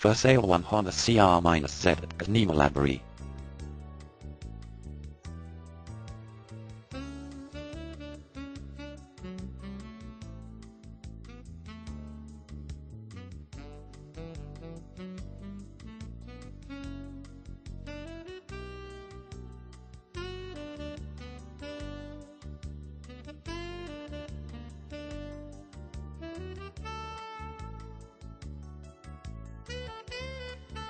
For sale one Honda CR-Z at Nemo Library.